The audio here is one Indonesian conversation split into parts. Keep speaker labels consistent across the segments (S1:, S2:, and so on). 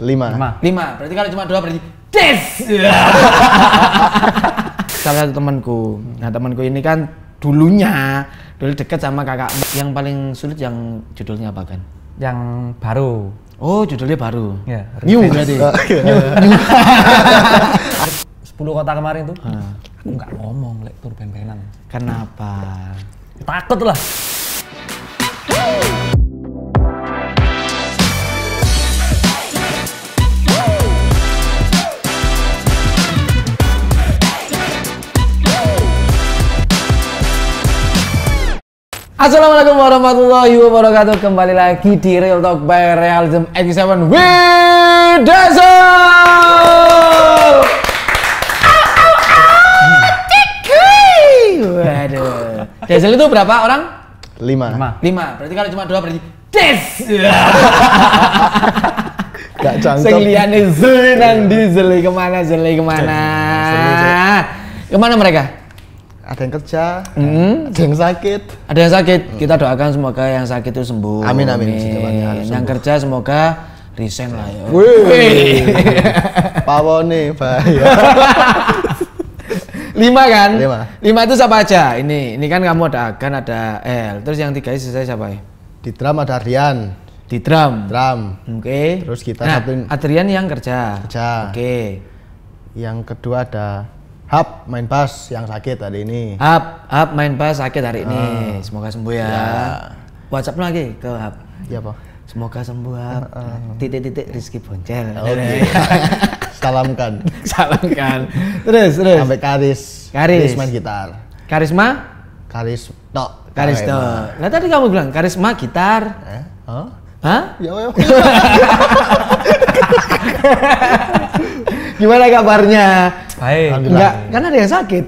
S1: Lima.
S2: Lima.
S3: Lima. Berarti kalau cuma dua berarti des. Salah satu temanku. Nah temanku ini kan dulunya dulu dekat sama kakak. Yang paling sulit yang judulnya apa kan?
S2: Yang baru.
S3: Oh judulnya baru.
S2: Ya.
S3: New berarti.
S2: Sepuluh kota kemarin tuh.
S3: Ah.
S2: Aku nggak ngomong lek tur ben-benan.
S3: Kenapa?
S2: Takut lah.
S3: Assalamualaikum warahmatullahi wabarakatuh Kembali lagi di Real Talk by Realism X7 with Dazzle Waduh Dazzle itu berapa orang?
S1: Lima.
S2: Lima.
S3: Lima Berarti kalau cuma dua berarti Des
S1: Gak
S3: Sing
S1: cangkem.
S3: liyane Zul nang di Zul ke mana Zul ke mana Ke mana mereka?
S1: Ada yang kerja,
S3: Hmm?
S1: ada yang sakit.
S3: Ada yang sakit, kita doakan semoga yang sakit itu sembuh.
S1: Amin, amin. Harus
S3: Yang kerja semoga resign lah ya.
S1: Wih. Pawone bahaya.
S3: Lima kan?
S1: Lima.
S3: Lima itu siapa aja? Ini, ini kan kamu ada Agan, ada L. Terus yang tiga ini saya siapa ya?
S1: Di drum ada Rian,
S3: Di drum.
S1: drum.
S3: Oke.
S1: Terus kita
S3: nah,
S1: satuin-
S3: Adrian yang kerja.
S1: Kerja.
S3: Oke.
S1: Yang kedua ada Hub main bass yang sakit hari ini.
S3: Hap, Hap main bass sakit hari
S1: Ah.
S3: ini. Semoga sembuh ya. WhatsApp lagi ke Hap.
S1: Iya apa?
S3: Semoga sembuh Hap.
S1: Ah.
S3: Titik-titik Rizky Boncel.
S1: Oke. Salamkan.
S3: Salam kan. Terus, terus.
S1: Sampai Karis.
S3: Karis.
S1: main gitar.
S3: Karisma?
S1: Karis tok.
S3: Karis tuh. Nah tadi kamu bilang karisma gitar.
S1: Eh? Hah?
S3: Hah?
S1: Ya, ya.
S3: Gimana kabarnya?
S2: Baik.
S1: Alhamdulillah.
S3: Enggak, kan ada yang sakit.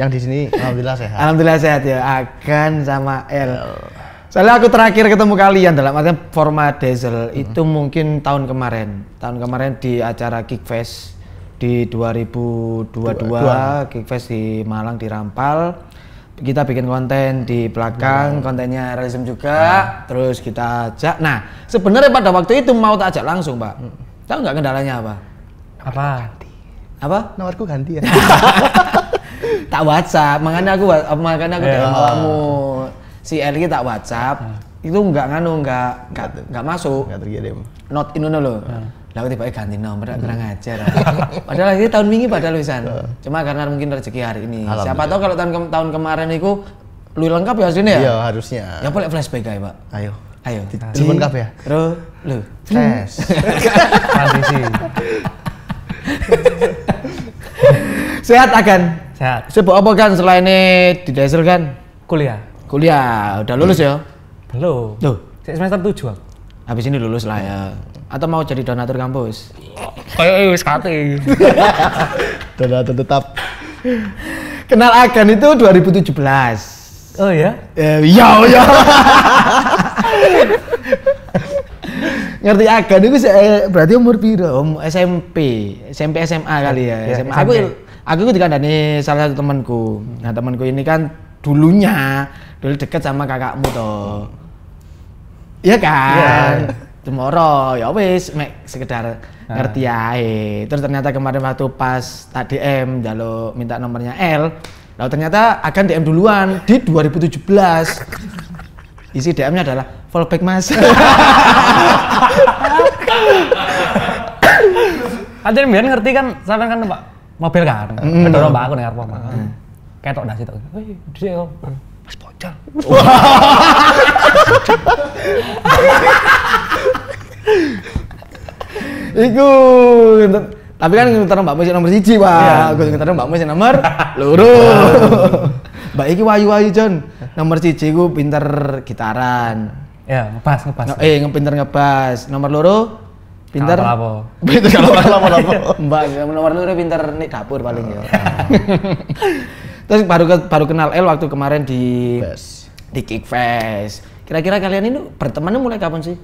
S1: yang di sini alhamdulillah sehat.
S3: Alhamdulillah sehat ya. Agan sama L. Soalnya aku terakhir ketemu kalian dalam artian format Diesel itu mungkin tahun kemarin. Tahun kemarin di acara Kickfest di 2022 Kickfest di Malang di Rampal. Kita bikin konten di belakang, kontennya realism juga. Terus kita ajak. Nah, sebenarnya pada waktu itu mau tak ajak langsung, Pak. Tahu nggak kendalanya apa?
S2: Apa?
S3: Apa?
S1: Nomorku ganti ya.
S3: tak WhatsApp, makanya aku makanya aku. DM kamu si Eli tak WhatsApp itu nggak nganu nggak nggak nggak masuk
S1: Enggak terkirim.
S3: not in uno loh lah aku tiba ganti nomor kurang ajar padahal ini tahun wingi padahal wisan cuma karena mungkin rezeki hari ini siapa tahu kalau tahun ke- tahun kemarin itu lu lengkap ya hasilnya ya
S1: Iya, harusnya.
S3: ya boleh flashback aja pak
S1: Ayo.
S3: Ayo
S1: Telepon kabeh ya.
S3: terus lu
S1: Tes.
S2: Transisi.
S3: sehat akan
S2: Sehat.
S3: sibuk apa kan selain ini di Diesel kan
S2: Kuliah.
S3: kuliah udah lulus ya
S2: Belum.
S3: Loh,
S2: semester 7 aku.
S3: habis ini lulus lah ya. Atau mau jadi donatur kampus?
S2: Kayak wis kate.
S1: Donatur tetap.
S3: Kenal Agan itu 2017.
S2: Oh ya?
S3: Eh, iya, iya. Ngerti Agan itu eh, berarti umur piro? Om SMP, SMP SMA kali ya.
S2: Ya,
S3: SMA. Aku aku itu dikandani salah satu temanku. Nah, temanku ini kan dulunya dulu dekat sama kakakmu toh. Iya kan? Cemoro, ya wis mek sekedar ngerti ae. Terus ternyata kemarin waktu pas tak DM jalo minta nomornya L, lalu ternyata akan DM duluan di 2017. Isi DM-nya adalah fallback Mas.
S2: Ada biar ngerti kan, sampean kan Pak mobil kan. Kedoro mbak aku dengar apa Ketok dah situ. Wih, dia. Mas bocor.
S3: Iku tapi kan ngetar Mbak Mus nomor siji, Pak. Aku ngetar Mbak Mus nomor loro. Mbak iki wayu-wayu, Jon. Nomor siji ku pinter gitaran.
S2: Ya, ngebas, ngebas.
S3: No, eh ngepinter ngebas. Nomor loro pinter
S2: Apa-apa.
S3: Pinter kalau apa Mbak, nomor loro pinter nih dapur paling ya. Terus baru ke- baru kenal El waktu kemarin di
S1: Best.
S3: di Kickfest. Kira-kira kalian ini bertemannya mulai kapan sih?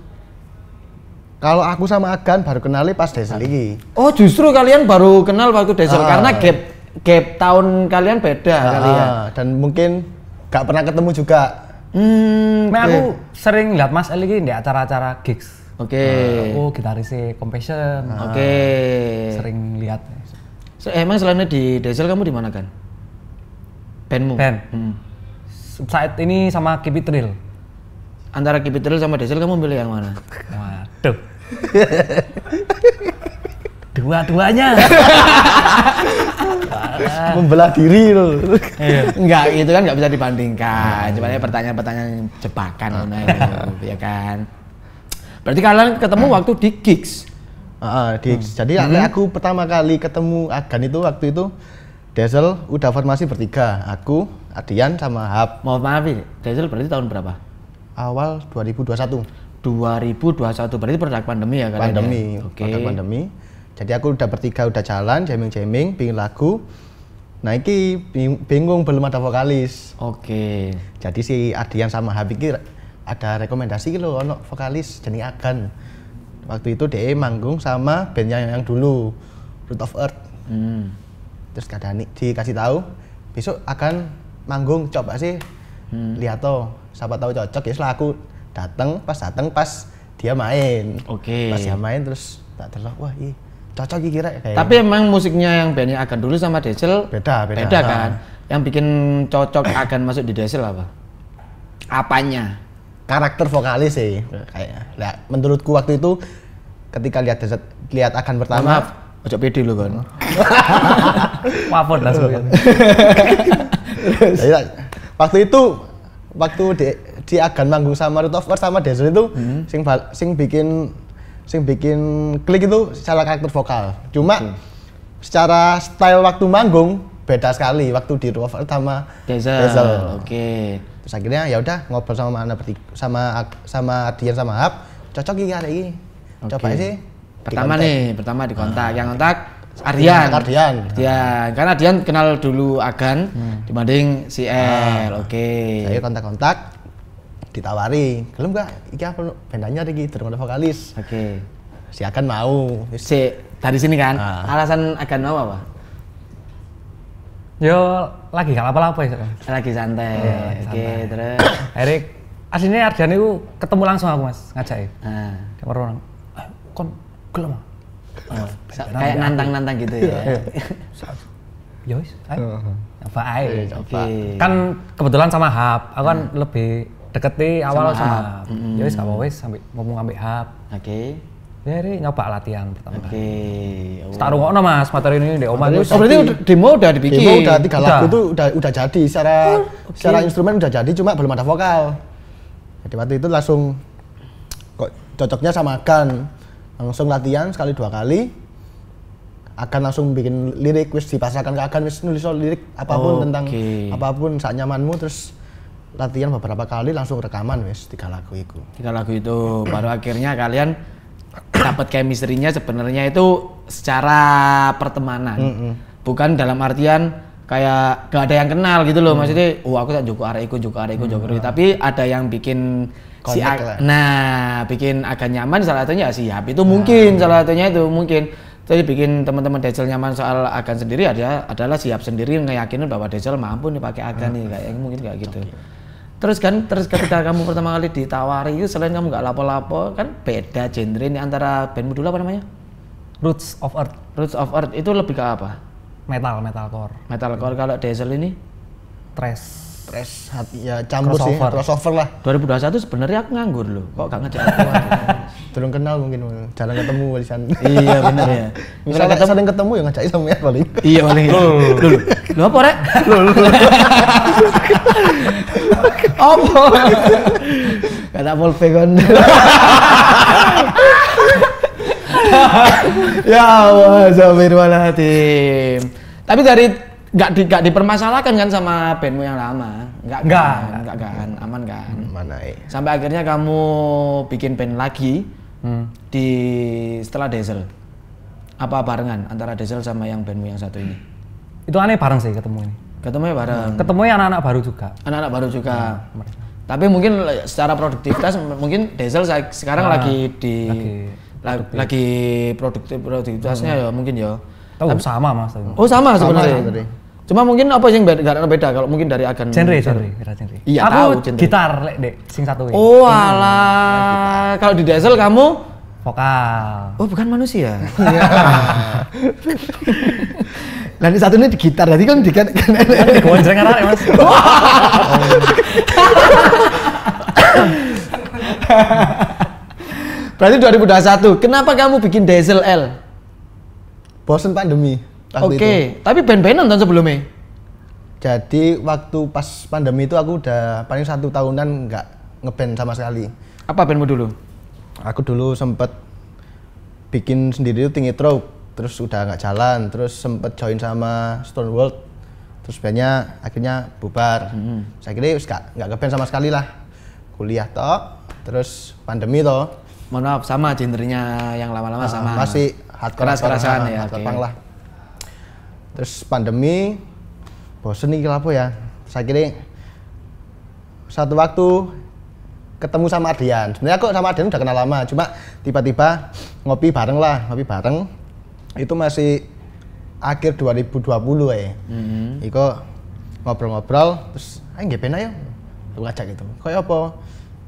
S1: Kalau aku sama Agan baru kenali pas Desel iki.
S3: Oh, justru kalian baru kenal waktu Diesel
S1: Ah.
S3: karena gap gap tahun kalian beda kali ya.
S1: Ah, dan mungkin gak pernah ketemu juga.
S3: Hmm,
S2: Mek aku sering lihat Mas El iki di acara-acara gigs
S3: Oke.
S2: Oh, gitarisnya Compassion.
S3: Oke.
S2: Sering lihat.
S3: So, emang selain di Diesel kamu di mana kan? Bandmu?
S2: Band.
S3: Hmm.
S2: Saat ini sama Keep It Real.
S3: Antara Kipitril sama Diesel kamu pilih yang mana?
S2: Waduh. Dua-duanya.
S1: Membelah diri loh.
S3: Enggak, itu kan nggak bisa dibandingkan. Cuma ya pertanyaan-pertanyaan jebakan ngono itu, ya kan. Berarti kalian ketemu waktu di gigs.
S1: Ah, di, Jadi aku pertama kali ketemu Agan itu waktu itu Diesel udah formasi bertiga, aku, Adian sama Hap.
S3: Mohon maaf nih, Diesel berarti tahun berapa?
S1: Awal 2021.
S3: 2021 berarti produk pandemi ya kalian ya?
S1: pandemi,
S3: Oke.
S1: produk pandemi. Jadi aku udah bertiga udah jalan, jamming-jamming, bikin lagu. Nah iki bing- bingung belum ada vokalis.
S3: Oke.
S1: Jadi si Adian sama Hap iki ada rekomendasi gitu ono vokalis jenis Agan. Waktu itu DE manggung sama bandnya yang dulu Root of Earth.
S3: Hmm.
S1: terus kadang dikasih tahu besok akan manggung coba sih lihat toh siapa tahu cocok ya setelah aku datang pas datang pas dia main
S3: Oke.
S1: pas dia main terus tak terus wah ih cocok iki kira kayak
S3: Tapi emang musiknya yang bandnya akan dulu sama Diesel
S1: Beda, beda.
S3: kan? Yang bikin cocok akan masuk di Diesel apa? Apanya?
S1: karakter vokalis sih kayaknya Lah, menurutku waktu itu ketika lihat lihat akan pertama
S3: Maaf, ojo pede lu kan.
S2: Wapot lah sebenarnya.
S1: Jadi, waktu itu waktu di, di agan manggung sama Root of Earth sama Desert itu sing bal- sing bikin sing bikin klik itu secara karakter vokal. Cuma secara style waktu manggung beda sekali waktu di sama
S3: Diesel.
S1: Diesel.
S3: Oke.
S1: Terus akhirnya ya udah ngobrol sama mana sama sama Dian sama Hap cocok iki hari ini. Coba
S3: Oke.
S1: sih.
S3: Pertama
S1: dikontak.
S3: nih, pertama di kontak. Yang kontak Ardian.
S1: Ardian.
S3: Ardian. Karena Ardian kenal dulu Agan dibanding si L. Oke.
S1: Saya kontak-kontak ditawari, "Gelem gak iki apa bandanya iki durung ada vokalis?"
S3: Oke.
S1: Si akan mau.
S3: Si dari sini kan.
S1: Ah.
S3: Alasan Agan mau apa?
S2: Yo lagi gak apa-apa ya.
S3: Lagi santai. Oke, terus.
S2: Erik, aslinya Ardian itu ketemu langsung aku mas, ngajak ya.
S3: Nah.
S2: Dia orang, eh kon gelem ah?"
S3: Oh, sa- kayak nantang-nantang gitu ya.
S2: Ya wis, ayo. Apa ae.
S3: Oke.
S2: Kan kebetulan sama Hap, aku kan lebih deket di awal
S3: Sama
S2: sama.
S3: Hap.
S2: Ya wis gak apa wis sampai ngomong ambek Hap.
S3: Oke.
S2: Ya Ri, nyoba latihan pertama
S3: Oke.
S2: kali.
S3: Oh.
S2: Tak rungokno Mas, materi ini di omah.
S3: Oh, berarti demo udah dibikin.
S1: Demo udah tiga lagu tuh udah udah jadi secara secara instrumen udah jadi cuma belum ada vokal. Jadi waktu itu langsung kok cocoknya sama Akan. Langsung latihan sekali dua kali. Akan langsung bikin lirik wis dipasarkan ke Akan wis nulis lirik apa pun
S3: Oke.
S1: tentang apa pun saat nyamanmu terus latihan beberapa kali langsung rekaman wis tiga lagu itu.
S3: Tiga lagu itu baru akhirnya kalian dapat chemistry-nya sebenarnya itu secara pertemanan. Bukan dalam artian kayak gak ada yang kenal gitu loh maksudnya oh aku tak joko arek iku joko arek iku joko arek iku." tapi ada yang bikin si
S1: Connect lah.
S3: nah bikin agak nyaman salah satunya ya siap itu mungkin salah satunya itu mungkin jadi bikin teman-teman Diesel nyaman soal agan sendiri ada adalah siap sendiri ngeyakinin bahwa Diesel mampu nih pakai agan nih kayak mungkin kayak gitu terus kan terus ketika kamu pertama kali ditawari itu selain kamu nggak lapo-lapo kan beda genre nih antara bandmu dulu apa namanya?
S2: Roots of Earth,
S3: Roots of Earth itu lebih ke apa?
S2: Metal, metalcore,
S3: metalcore kalau Diesel ini?
S2: Thrash.
S1: Press hati ya campur sih
S2: Crossover.
S1: lah.
S3: 2021 sebenarnya aku nganggur loh kok gak ngajak aku
S1: Belum kenal mungkin jarang ketemu walisan.
S3: iya bener ya.
S1: Misalnya sering ketemu ya ngajak sama ya paling.
S3: iya paling loh loh loh apa rek apa kata Volpe kan ya Allah Zabirwalatim tapi dari nggak di, nggak dipermasalahkan kan sama bandmu yang lama nggak
S2: Nggak.
S3: kan? nggak kan aman kan
S1: Mana eh.
S3: sampai akhirnya kamu bikin band lagi
S2: Hmm.
S3: di setelah Diesel apa barengan antara Diesel sama yang bandmu yang satu ini
S2: Itu aneh bareng sih ketemu ini.
S3: ketemu ya bareng
S2: Ketemu anak-anak baru juga.
S3: anak-anak baru juga tapi mungkin secara produktivitas mungkin Diesel sekarang
S2: Ah,
S3: lagi di
S2: lagi
S3: la- lagi produktif produktivitasnya ya mungkin ya
S2: Tahu sama Mas. tapi.
S3: oh sama sebenarnya
S1: sebenarnya.
S3: cuma mungkin apa sih yang beda, beda kalau mungkin dari agan
S2: Genre, genre.
S3: Iya,
S2: Aku
S3: tahu genre.
S2: gitar, lek dek, sing satu ini.
S3: oh alah kalau di Diesel kamu
S2: vokal.
S3: Oh, bukan manusia. Nah, ini satu ini di gitar, tadi kan di kan
S2: Kan digonjreng arek, Mas.
S3: Berarti 2021. Kenapa kamu bikin Diesel L?
S1: Bosen pandemi.
S3: Oke,
S1: waktu itu.
S3: tapi band-bandan tahun sebelumnya.
S1: Jadi waktu pas pandemi itu aku udah paling satu tahunan nggak ngeband sama sekali.
S3: Apa bandmu dulu?
S1: Aku dulu sempet bikin sendiri itu Tinggi Throat, terus udah nggak jalan, terus sempet join sama Stone World, terus bandnya akhirnya bubar. Saya kira nggak nggak ngeband sama sekali lah. Kuliah toh, terus pandemi toh,
S3: Mohon maaf, sama gendernya yang lama-lama
S1: Ah,
S3: sama.
S1: masih hardcore
S3: Keras-kerasan
S1: hardcore,
S3: ya,
S1: hardcore punk lah. Terus pandemi bosen nih apa ya? Saya kira satu waktu ketemu sama Ardian. Sebenarnya aku sama Ardian udah kenal lama, cuma tiba-tiba ngopi bareng lah, ngopi bareng. Itu masih akhir 2020 ya.
S3: Mhm.
S1: Iko ngobrol-ngobrol, terus ayo nggak pena ya? Aku ngajak gitu. Kayak apa?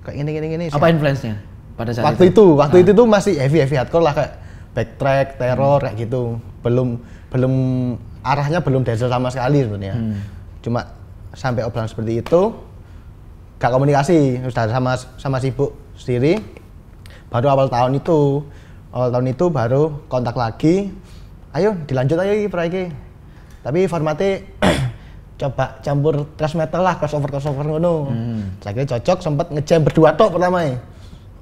S1: Kayak gini gini gini.
S3: Apa influence-nya pada saat
S1: waktu
S3: itu?
S1: itu, waktu itu tuh masih heavy heavy hardcore lah kayak backtrack, teror kayak gitu. Belum belum arahnya belum diesel sama sekali sebenarnya. Cuma sampai obrolan seperti itu gak komunikasi, sudah sama sama sibuk sendiri. Baru awal tahun itu, awal tahun itu baru kontak lagi. Ayo dilanjut ayo iki. Tapi formatnya coba campur thrash metal lah, crossover crossover ngono. Saya kira cocok sempet ngejam berdua tok pertama ya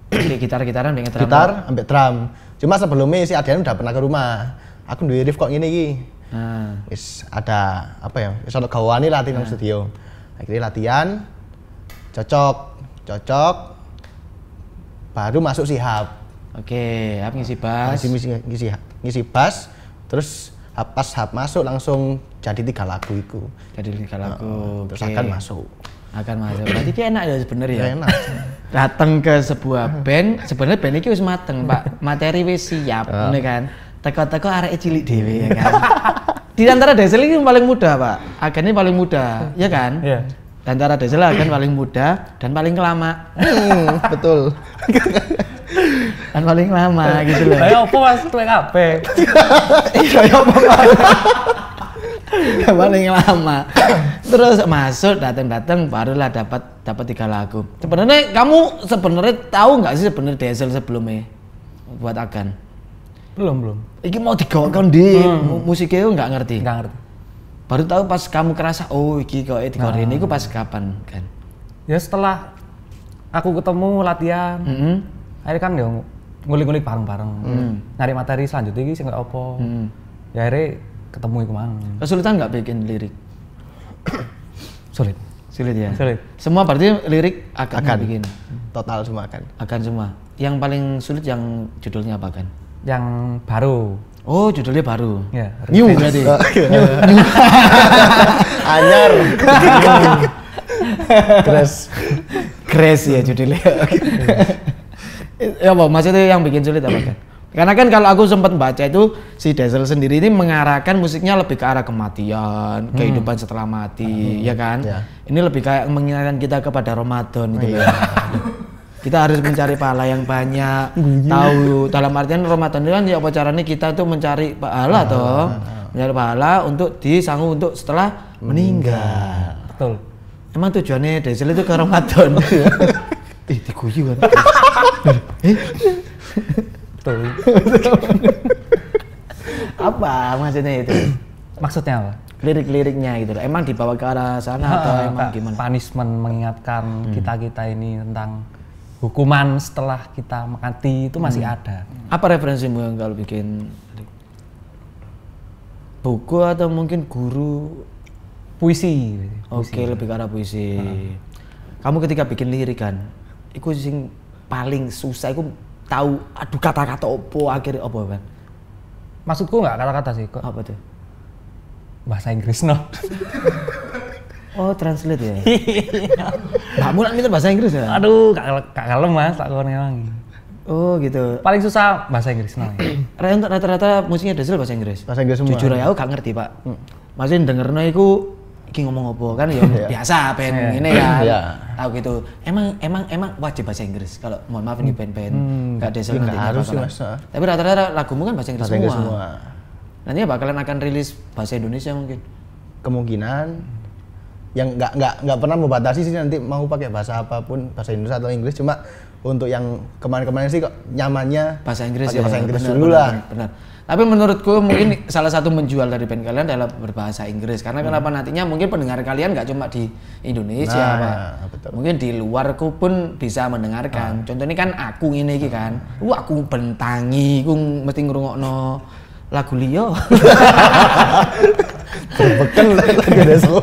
S3: Oke, gitar-gitaran dengan drum.
S1: gitar ambek drum. Cuma sebelumnya si Adian udah pernah ke rumah. Aku duwe riff kok ngene iki.
S3: Nah,
S1: Wis ada apa ya? Wis ono gawane latihan nang studio. Akhirnya latihan cocok, cocok. Baru masuk sihab.
S3: Oke, apa ngisi bass?
S1: Ngisi, ngisi, ngisi, ngisi bass, terus hap- pas hap masuk langsung jadi tiga lagu itu.
S3: Jadi tiga lagu.
S1: Terus
S3: oke.
S1: akan masuk.
S3: Akan masuk. Berarti ki enak ya sebenarnya ya.
S1: Enak.
S3: Datang ke sebuah band, sebenarnya band iki wis mateng, Pak. Materi wis siap, ngene kan. Teko-teko arek cilik dhewe ya kan. Di antara Diesel ini paling muda, Pak. Agen ini paling muda, ya kan?
S2: Iya.
S3: Di antara Diesel agen paling muda dan paling lama.
S1: Hmm, betul.
S3: Dan paling lama gitu loh.
S2: Ayo apa Mas tuwe kabeh.
S3: Iya, ya apa? Yang paling lama. Terus masuk datang-datang barulah dapat dapat tiga lagu. Sebenarnya kamu sebenarnya tahu nggak sih sebenarnya Diesel sebelumnya buat Agan?
S2: Belum, belum.
S3: Iki mau digawakan di mu- musiknya itu nggak ngerti.
S2: Enggak ngerti.
S3: Baru tahu pas kamu kerasa oh iki kok digawain ini itu pas kapan kan?
S2: Ya setelah aku ketemu latihan,
S3: Mm-mm.
S2: akhirnya kan ya ngulik-ngulik bareng-bareng. Nyari materi selanjutnya iki sing kayak apa.
S3: Mm.
S2: Ya akhirnya ketemu iku mang.
S3: Kesulitan nggak bikin lirik?
S2: Sulit.
S3: Sulit ya.
S2: Sulit.
S3: Semua berarti lirik akan,
S1: Akan.
S3: bikin.
S1: Total semua kan.
S3: Akan semua. Yang paling sulit yang judulnya apa kan?
S2: Yang baru.
S3: Oh, judulnya baru.
S2: Ya.
S3: New berarti.
S1: Anyar. Terus
S3: Grace ya judulnya. Ya apa maksudnya yang bikin sulit apa kan? Karena kan kalau aku sempat baca itu si Diesel sendiri ini mengarahkan musiknya lebih ke arah kematian, kehidupan setelah mati, ya kan?
S1: Ya.
S3: Ini lebih kayak mengingatkan kita kepada Ramadan gitu loh. kita harus mencari pahala yang banyak. Tahu dalam artian Ramadan itu kan ya apa caranya kita tuh mencari pahala toh. Mencari pahala untuk disanggup untuk setelah meninggal.
S2: Betul.
S3: Emang tujuannya Diesel itu ke Ramadan. Ih, diguyu kan.
S2: Betul.
S3: Apa maksudnya itu?
S2: Maksudnya apa?
S3: Lirik-liriknya gitu loh. Emang dibawa ke arah sana atau emang gimana?
S2: Punishment mengingatkan kita-kita ini tentang hukuman setelah kita mati itu masih ada.
S3: Apa referensimu yang kalau bikin buku atau mungkin guru?
S2: Puisi.
S3: Oke, lebih ke arah puisi. Kamu ketika bikin lirik kan, iku sing paling susah iku tahu aduh kata-kata opo akhirnya opo kan?
S2: Maksudku nggak kata-kata sih, kok
S3: Apa tuh?
S2: bahasa Inggris no.
S3: Oh, translate ya. Kamu nak minta bahasa Inggris ya?
S2: Aduh, kak kalem mas, tak kawan ngelangi.
S3: Oh, gitu.
S2: Paling susah bahasa Inggris no.
S3: Rata- Rata-rata musiknya Diesel bahasa Inggris.
S1: bahasa Inggris semua.
S3: Jujur aja aku gak ngerti, Pak. Maksudnya dengernya iku iki ngomong apa kan ya
S1: Iya.
S3: biasa band
S2: Iya.
S3: ini kan.
S1: Iya.
S3: Tahu gitu. Emang emang emang wajib bahasa Inggris kalau mohon maaf ini band-band enggak diesel
S1: ya
S3: nanti
S1: nggak harus sih. Mas. Ah.
S3: Tapi rata-rata lagumu kan bahasa Inggris
S1: Bahasa Inggris
S3: semua.
S1: semua.
S3: Nantinya bakalan akan rilis bahasa Indonesia mungkin.
S1: Kemungkinan yang nggak nggak nggak pernah membatasi sih nanti mau pakai bahasa apa pun bahasa Indonesia atau Inggris cuma untuk yang kemarin-kemarin sih kok nyamannya
S3: bahasa Inggris ya.
S1: bahasa Inggris dulu lah
S3: benar. Tapi menurutku mungkin salah satu menjual dari band kalian adalah berbahasa Inggris karena kenapa nantinya mungkin pendengar kalian nggak cuma di Indonesia,
S1: Nah,
S3: Pak.
S1: betul.
S3: Mungkin di luarku pun bisa mendengarkan. Contohnya kan aku ini iki kan. Wah, aku bentangi, aku mesti ngrungokno lagu liya.
S1: Beken lagi deso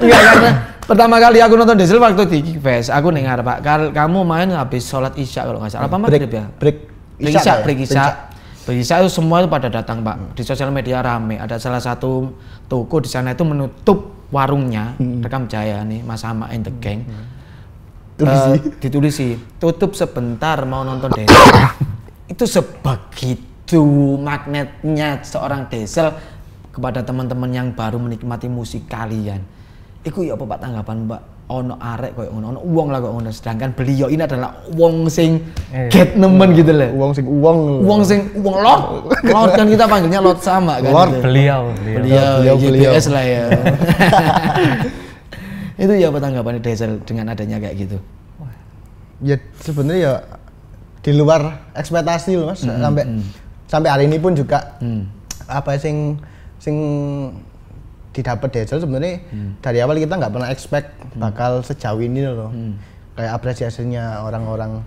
S3: Enggak karena pertama kali aku nonton Diesel waktu di Geekfest, aku dengar Pak, kamu main habis sholat Isya kalau nggak salah. Apa
S1: break
S3: maghrib ya?
S1: break
S3: Break
S1: Isya
S3: Isya,
S1: ya?
S3: break Isya. Isya itu semua itu pada datang Pak. Di sosial media rame. Ada salah satu toko di sana itu menutup warungnya, rekam jaya nih, Mas Hama and the Gang.
S1: Tulisi.
S3: Eh, ditulisi, tutup sebentar mau nonton Diesel. itu sebegitu magnetnya seorang Diesel kepada teman-teman yang baru menikmati musik kalian. Iku ya apa Pak tanggapan Mbak? Ono arek koyo ngono, ono wong lah koyo ngono. Sedangkan beliau ini adalah wong sing
S2: Eh.
S3: get nemen gitu loh.
S1: uang sing uang
S3: Wong sing wong lot. Lot kan kita panggilnya lot sama kan.
S1: Lord.
S3: gitu.
S2: Beliau, beliau.
S3: Beliau,
S1: Beliau, beliau.
S3: Lah ya. itu ya apa tanggapan Diesel dengan adanya kayak gitu?
S1: ya sebenarnya ya di luar ekspektasi loh mas sampai sampai hari ini pun juga
S3: Hmm.
S1: apa sing sing didapat Diesel sebenarnya dari awal kita nggak pernah expect bakal sejauh ini loh. Kayak apresiasinya orang-orang.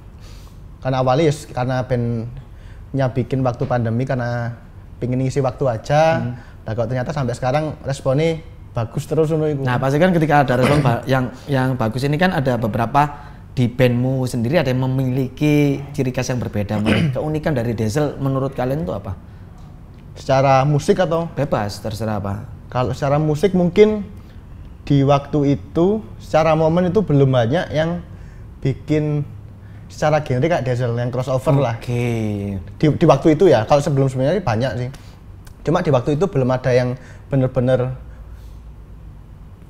S1: Karena awalnya ya karena bandnya bikin waktu pandemi karena pingin ngisi waktu aja. Nah kok ternyata sampai sekarang responnya bagus terus loh itu
S3: Nah, pasti kan ketika ada respon yang yang bagus ini kan ada beberapa di bandmu sendiri ada yang memiliki ciri khas yang berbeda. Keunikan dari Diesel menurut kalian itu apa?
S1: secara musik atau?
S3: Bebas, terserah apa.
S1: Kalau secara musik mungkin di waktu itu secara momen itu belum banyak yang bikin secara genre kayak Diesel yang crossover lah.
S3: Oke.
S1: Di, di waktu itu ya, kalau sebelum sebelumnya banyak sih. Cuma di waktu itu belum ada yang bener-bener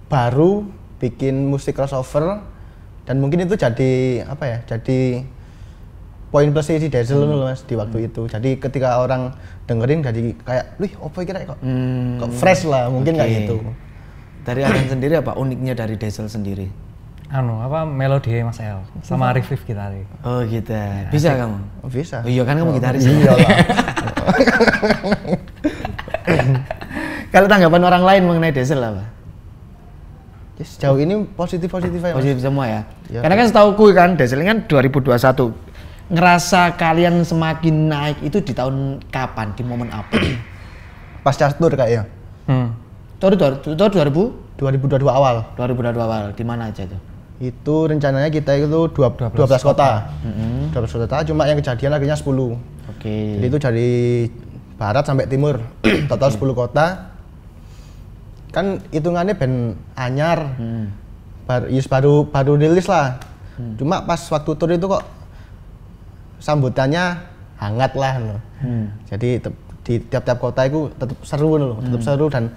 S1: baru bikin musik crossover dan mungkin itu jadi apa ya? Jadi poin plus si Diesel
S3: Hmm.
S1: loh mas di waktu itu. Jadi ketika orang dengerin jadi kayak, wih, apa kira kok
S3: Hmm,
S1: kok fresh lah mungkin kayak
S3: oke.
S1: gitu.
S3: Dari kalian sendiri apa uniknya dari Diesel sendiri?
S2: Anu, apa melodi Mas El sama riff riff gitar.
S3: Oh gitu. Bisa kamu?
S1: Oh, bisa.
S3: Oh, iya kan kamu gitaris.
S1: Iya lah.
S3: Kalau tanggapan orang lain mengenai Diesel apa?
S1: Ya, sejauh ini positif positif aja.
S3: Positif semua ya.
S1: Ya.
S3: Karena kan setahu kan Diesel ini kan 2021. Ngerasa kalian semakin naik itu di tahun kapan? Di momen apa?
S1: Pasca tour kayaknya.
S2: Hmm.
S3: Tahun tahun 2000
S1: 2022 awal.
S3: 2022 awal di mana aja tuh?
S1: Itu rencananya kita itu dua, 12, kota. 12 kota cuma yang kejadian akhirnya 10.
S3: Oke.
S1: Jadi itu dari barat sampai timur. Total 10 kota. Kan hitungannya band anyar.
S3: Hmm.
S1: Baru, yes, baru baru rilis lah. Cuma pas waktu tour itu kok sambutannya hangat lah loh.
S3: Hmm.
S1: Jadi di tiap-tiap kota itu tetap seru loh, tetap
S3: Hmm.
S1: seru dan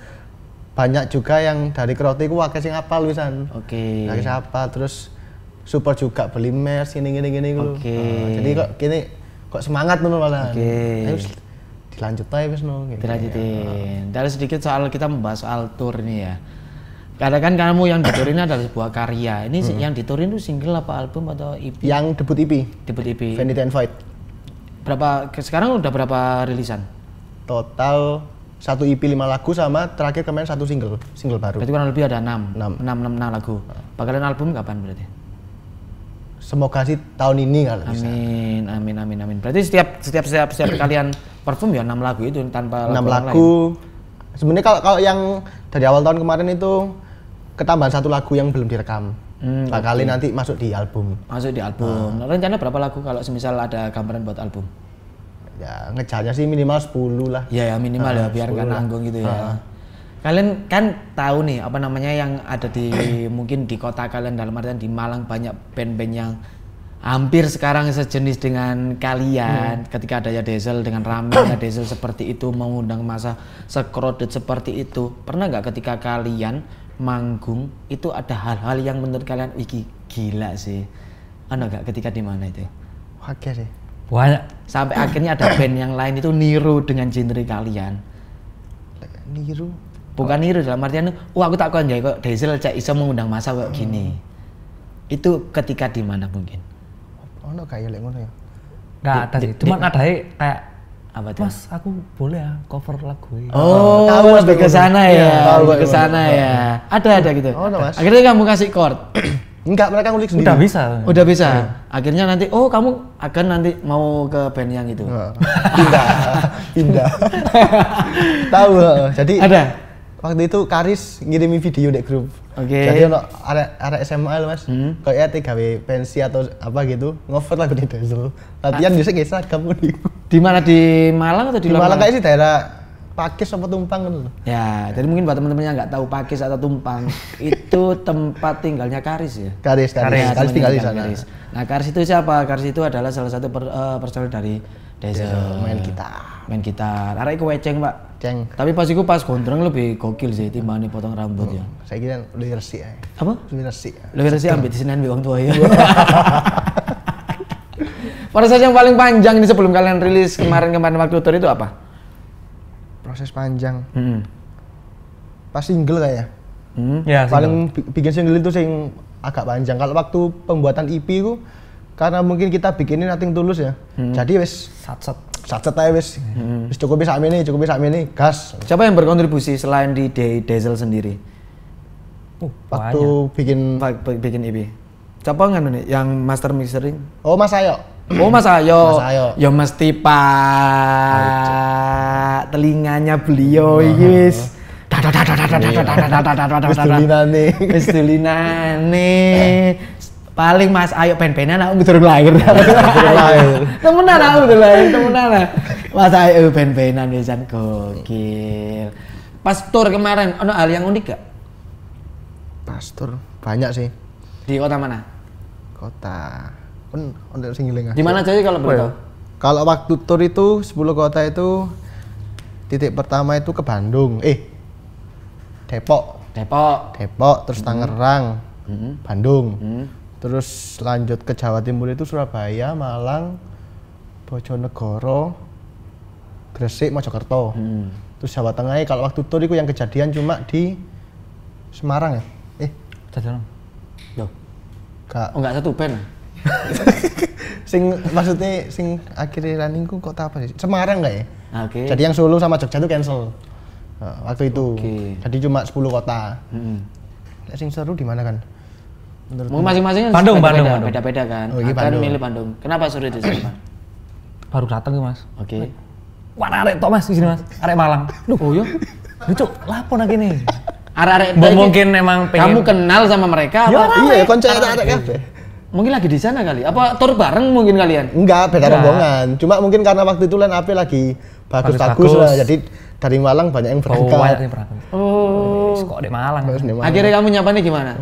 S1: banyak juga yang dari Kroti ku akeh sing apal wisan.
S3: Oke.
S1: Akeh sing apal terus support juga beli merch gini gini gini.
S3: Oke.
S1: Nah, jadi kok gini kok semangat ngono malah.
S3: Oke.
S1: Wis dilanjut aja wis no. gitu.
S3: Dilanjutin. Dari sedikit soal kita membahas soal tour ini ya. Kadang kan kamu yang di tour ini adalah sebuah karya. Ini si- yang di tour itu single apa album atau EP?
S1: Yang debut EP,
S3: Debut EP.
S1: Vanity and Void.
S3: Berapa sekarang udah berapa rilisan?
S1: Total satu EP 5 lagu sama terakhir kemarin satu single, single baru.
S3: Berarti kurang lebih ada 6.
S1: Enam.
S3: 6 6, 6 lagu. Bakalan album kapan berarti?
S1: Semoga sih tahun ini kalau bisa.
S3: Amin, amin, amin, amin. Berarti setiap setiap setiap, setiap kalian perform ya 6 lagu itu tanpa
S1: 6
S3: lagu,
S1: lagu. Sebenarnya kalau kalau yang dari awal tahun kemarin itu ketambahan satu lagu yang belum direkam.
S3: Hmm,
S1: Bakal nanti masuk di album.
S3: masuk di album. Nah, rencana berapa lagu kalau semisal ada gambaran buat album?
S1: Ya ngejarnya sih minimal 10 lah.
S3: Ya ya minimal ya biar nggak nanggung gitu ya. Kalian kan tahu nih apa namanya yang ada di mungkin di kota kalian dalam artian di Malang banyak band-band yang hampir sekarang sejenis dengan kalian ketika adanya Diesel dengan ramenya Diesel seperti itu mengundang masa sekrodit seperti itu pernah nggak ketika kalian manggung itu ada hal-hal yang menurut kalian iki gila sih ada nggak ketika di mana itu
S1: Oke sih.
S2: Banyak.
S3: sampai akhirnya ada band yang lain itu niru dengan genre kalian
S1: Niru.
S3: bukan niru dalam artian wah aku tak kon ya kok Diesel cek iso mengundang masa kayak gini itu ketika di mana mungkin
S1: Ono kayak lek ngono ya.
S2: Nggak ada sih. Cuman ada kayak
S3: apa tuh
S2: Mas, aku boleh ya cover lagu ini.
S3: Oh,
S1: tahu, Mas,
S3: lebih ke sana
S1: Iya,
S3: ya,
S1: tahu,
S3: ke sana ya. Ada ada gitu.
S1: Oh, ada, Mas.
S3: Akhirnya kamu kasih chord.
S1: Enggak, mereka ngulik sendiri.
S2: Udah bisa.
S3: Udah bisa. Akhirnya nanti oh kamu akan nanti mau ke band yang itu.
S1: Heeh. Pindah. Pindah. Tahu, heeh. Jadi
S3: Ada.
S1: Waktu itu Karis ngirimi video di grup.
S3: Oke.
S1: Jadi ono arek arek SMA lho, Mas.
S3: Hmm.
S1: Kayak gawe pensi atau apa gitu, ngover lagu di Diesel. Latihan
S3: Ah.
S1: bisa kayak seragam.
S3: Di mana di Malang atau di,
S1: Di Malang kayak sih daerah Pakis apa Tumpang lho.
S3: Ya, jadi mungkin buat teman-teman yang nggak tahu Pakis atau Tumpang, itu tempat tinggalnya Karis ya.
S1: Karis, Karis,
S3: Ya,
S1: Karis tinggal di sana.
S3: Karis. Nah, Karis itu siapa? Karis itu adalah salah satu per, eh, personel dari Diesel.
S1: Main gitar.
S3: Main gitar. Arek iku weceng, Pak.
S1: Ceng.
S3: Tapi pas iku pas gondrong lebih gokil sih timbang potong rambut ya.
S1: Saya kira lebih resik ae.
S3: Apa?
S1: Lebih resik.
S3: Lebih sih ambil di Senin wong tua ya. Proses yang paling panjang ini sebelum kalian rilis kemarin-kemarin waktu tour itu apa?
S1: Proses panjang.
S3: Hmm.
S1: Pas single kayak.
S3: Hmm.
S2: Ya,
S1: paling bi- bikin single itu sing agak panjang. Kalau waktu pembuatan EP itu karena mungkin kita bikinin nating tulus ya. Jadi wis
S2: sat-sat.
S1: Sacet aja wis. Wis cukup sak ini, cukup sak ini, gas.
S3: Siapa yang berkontribusi selain di De- Diesel sendiri?
S2: Uh,
S1: Waktu
S2: banyak.
S1: bikin
S3: Pak bi- bikin EP. Siapa nganu nih yang master mixering?
S1: Oh Mas Ayo.
S3: Oh Mas Ayo.
S1: Mas Ayo.
S3: Ya mesti Pak telinganya beliau iki wis.
S1: Wis dulinane.
S3: Wis dulinane. Paling Mas Ayo ben-benan aku durung lahir.
S1: lahir.
S3: Temenan aku durung lahir, temenan. Mas Ayo ben-benan wisan gokil. Pas tour kemarin ono hal yang unik gak?
S1: Pastor banyak sih
S3: Di kota mana?
S1: kota. Kan untuk single
S3: Di mana aja kalau boleh tahu?
S1: Kalau waktu tour itu 10 kota itu titik pertama itu ke Bandung. Eh Depok.
S3: Depok.
S1: Depok terus Tangerang,
S3: Hmm.
S1: Bandung.
S3: Hmm.
S1: Terus lanjut ke Jawa Timur itu Surabaya, Malang, Bojonegoro, Gresik, Mojokerto.
S3: Hmm.
S1: Terus Jawa Tengah kalau waktu tour itu yang kejadian cuma di Semarang ya? Eh,
S2: Jajaran.
S3: Loh,
S1: gak.
S3: oh enggak satu band.
S1: sing maksudnya sing akhirnya runningku kota apa sih? Semarang nggak ya?
S3: Oke.
S1: Jadi yang Solo sama Jogja itu cancel. Nah, waktu itu.
S3: Oke.
S1: Jadi cuma 10 kota.
S3: Hmm.
S1: Sing seru di mana kan? Menurut
S3: Mungkin masing-masing kan
S2: Bandung,
S3: beda-beda,
S2: Bandung, Bandung.
S3: beda-beda kan.
S1: Oh, iya,
S3: Akan
S1: Bandung.
S3: milih Bandung. Kenapa suruh di? Pak?
S2: Baru datang tuh, Mas.
S3: Oke.
S2: Wah, arek tok Mas di sini, Mas. Arek Malang. Duh,
S3: Oh iya.
S2: lucu. Lapo lagi nih?
S3: Arek-arek
S2: mungkin emang
S3: kamu
S2: pengen
S3: kenal sama mereka
S2: Ya,
S3: apa?
S1: Iya, konco arek kabeh.
S3: Mungkin lagi di sana kali. Apa tour bareng mungkin kalian?
S1: Enggak, beda rombongan. Cuma mungkin karena waktu itu line up lagi bagus-bagus lah. Jadi dari Malang banyak yang
S2: Oh, banyak
S1: berangkat.
S2: yang berangkat.
S3: Oh.
S2: Kok di Malang?
S1: Terus di Malang.
S3: Akhirnya kamu nyapanya gimana?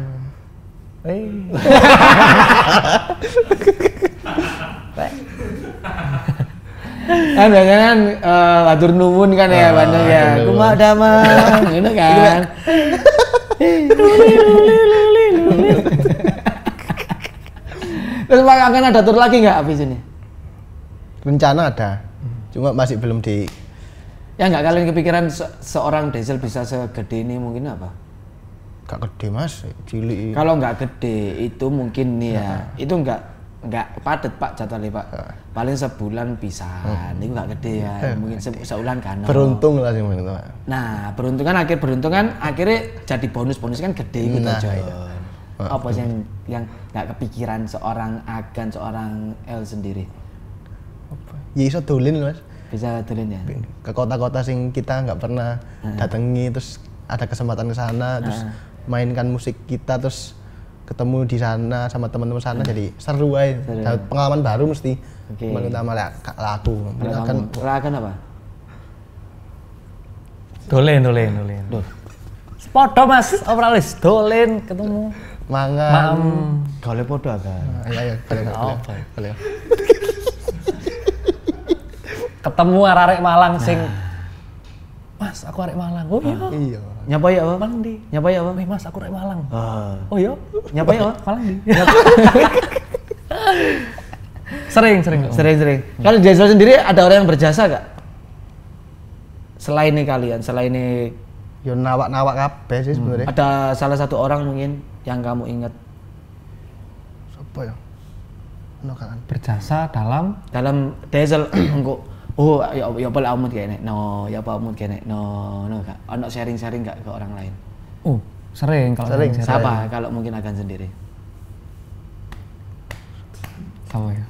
S2: Eh.
S3: kan biasanya kan eh, atur nuwun kan ya Bandung ya. Kumaha damang, gitu kan. Terus Pak akan ada tour lagi nggak habis ini?
S1: Rencana ada. Cuma masih belum di
S3: Ya nggak kalian kepikiran se- seorang Diesel bisa segede ini mungkin apa?
S1: Gak gede mas, cilik.
S3: Kalau nggak gede itu mungkin nih ya, itu nggak nggak padet pak jadwalnya pak. Paling sebulan bisa, ini nggak gede ya, mungkin se sebulan kan.
S1: Beruntung lah sih Pak.
S3: Nah beruntungan akhir beruntungan akhirnya jadi bonus bonus kan gede gitu
S1: Nah,
S3: John.
S1: iya.
S3: Apa sih yang yang nggak kepikiran seorang Agan seorang L sendiri
S1: Ya iso dolin mas.
S3: bisa tulen ya?
S1: ke kota-kota sing kita nggak pernah datangi terus ada kesempatan ke sana terus mainkan musik kita terus ketemu di sana sama teman-teman sana jadi seru aja dapat pengalaman baru mesti
S3: Oke.
S1: Paling utama lah ka- laku
S3: Kalau kalau Agan apa?
S2: Dolen, dolen, dolen. Podo Mas, operalis dolen ketemu.
S1: mangan.
S2: Maem.
S3: Gale podo kan.
S1: Ayo ayo kalian
S2: Apa?
S1: kalian. kalian.
S2: Ketemu arek Malang sing Mas, aku arek Malang. Oh iya.
S1: Iya.
S3: Nyapa ya, Pak?
S2: Malang di.
S3: Nyapa ya, Pak?
S2: Wih, Mas, aku arek Malang.
S3: Ah.
S2: Oh iya.
S3: Nyapa ya, Pak?
S2: Malang di. sering, sering.
S3: Sering-sering. Kalau di desa sendiri ada orang yang berjasa gak? Selain nih kalian, selain nih
S1: Yo nawak-nawak kabeh sih sebenarnya.
S3: ada salah satu orang mungkin yang kamu ingat
S1: Siapa ya? Ono kan.
S2: Berjasa dalam
S3: dalam diesel engko oh ya ya apa amut kene no ya apa amut kene no no kak ono sharing-sharing gak ke orang lain
S2: Oh, sering kalau
S1: Sering,
S2: sering.
S3: siapa kalau mungkin akan sendiri
S2: Siapa ya?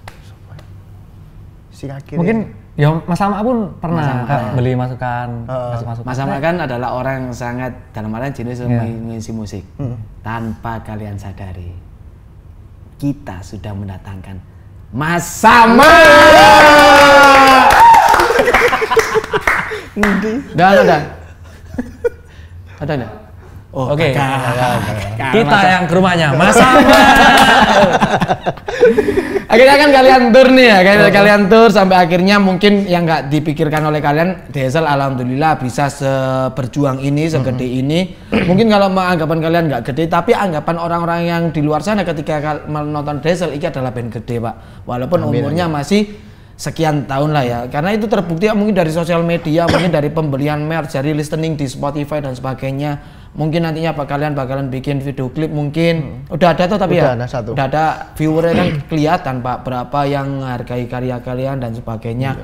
S1: Si kaki.
S2: Mungkin ya Mas Sama pun pernah
S3: Mas Sama, ya.
S2: beli masukan, kasih masukan.
S3: Mas Sama kan adalah orang yang sangat dalam artian jenis
S2: Iya.
S3: mengisi musik tanpa kalian sadari kita sudah mendatangkan Mas Sama Udah, ada, ada. Ada enggak? Oh,
S2: Oke.
S3: kakak.
S2: Kita
S3: Masa-
S2: yang ke rumahnya Mas
S3: akhirnya kan kalian tur nih ya, kalian, kalian tur sampai akhirnya mungkin yang nggak dipikirkan oleh kalian, Diesel alhamdulillah bisa seberjuang ini, segede ini. Mungkin kalau anggapan kalian nggak gede, tapi anggapan orang-orang yang di luar sana ketika menonton Diesel ini adalah band gede pak, walaupun umurnya masih sekian tahun lah ya, karena itu terbukti ya, mungkin dari sosial media, mungkin dari pembelian merch, dari listening di Spotify dan sebagainya. Mungkin nantinya apa kalian bakalan bikin video klip mungkin. Udah ada tuh tapi ya?
S1: Udah ada satu.
S3: udah ada viewernya kan kelihatan pak berapa yang menghargai karya kalian dan sebagainya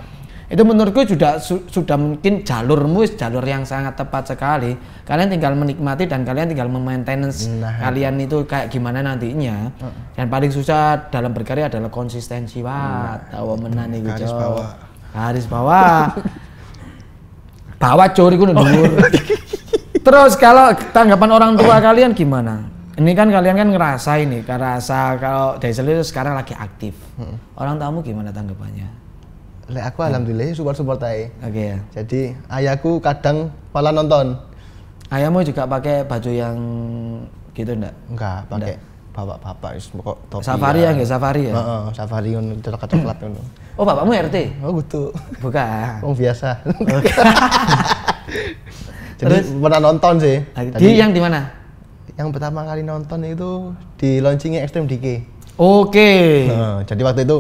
S3: itu menurutku sudah su- sudah mungkin jalurmu jalur yang sangat tepat sekali. Kalian tinggal menikmati dan kalian tinggal memaintenance
S1: Nah.
S3: kalian itu kayak gimana nantinya. Yang paling susah dalam berkarya adalah konsistensi. Pak tahu menan iku,
S1: garis bawah.
S3: garis bawah. Bawah curi ku dhuwur. terus kalau tanggapan orang tua kalian gimana? Ini kan kalian kan ngerasa ini ngerasa kalau Diesel itu sekarang lagi aktif. Orang tamu gimana tanggapannya
S1: Lek aku alhamdulillah support support aja.
S3: oke ya
S1: Jadi ayahku kadang malah nonton.
S3: ayahmu juga pakai baju yang gitu enggak
S1: Enggak, pakai bapak-bapak wis kok topi.
S3: safari ya enggak safari ya
S1: Heeh, safari ngono coklat-coklat ngono.
S3: oh bapakmu RT
S1: Oh, gitu.
S3: bukan
S1: Wong biasa. Jadi pernah nonton sih.
S3: di
S1: Tadi
S3: yang di mana
S1: yang pertama kali nonton itu di launchingnya Extreme DK.
S3: oke
S1: Heeh, jadi waktu itu